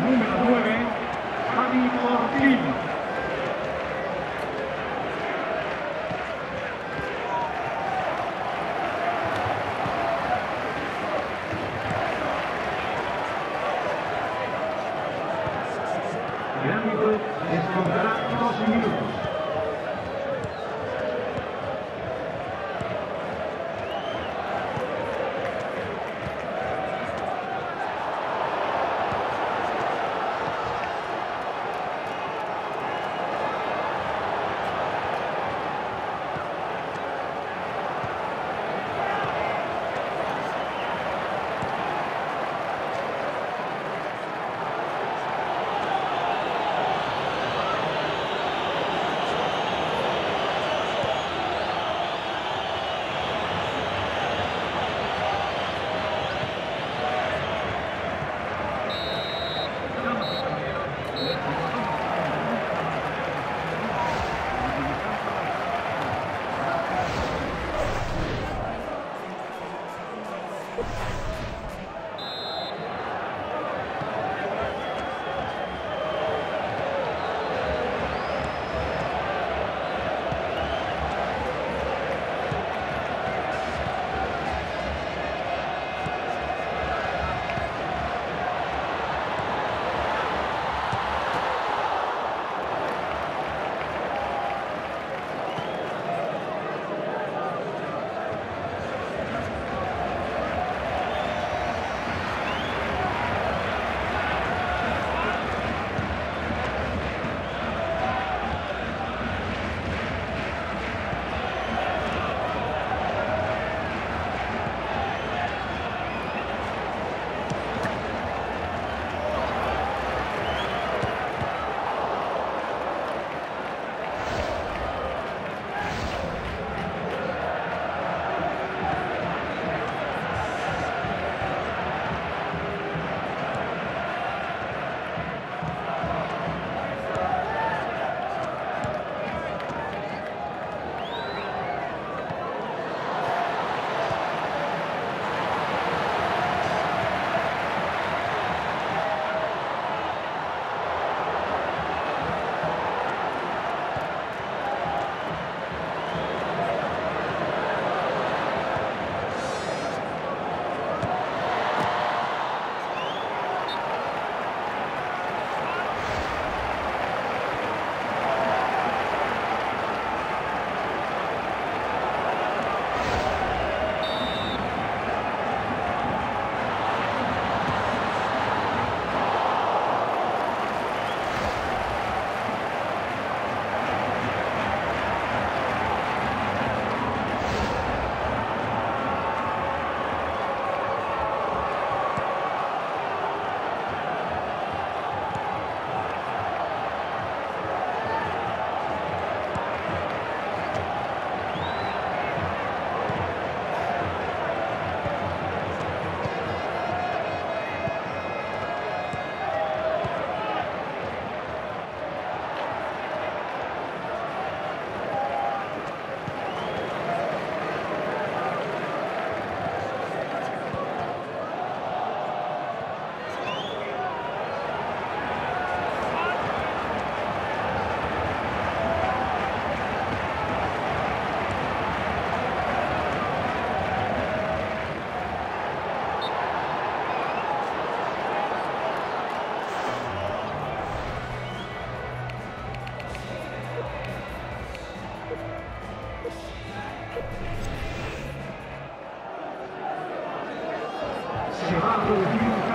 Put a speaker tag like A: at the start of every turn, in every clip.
A: número 9, Javi Ortiz. Gerardo Rio.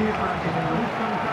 A: いう感じで乗り込みたい。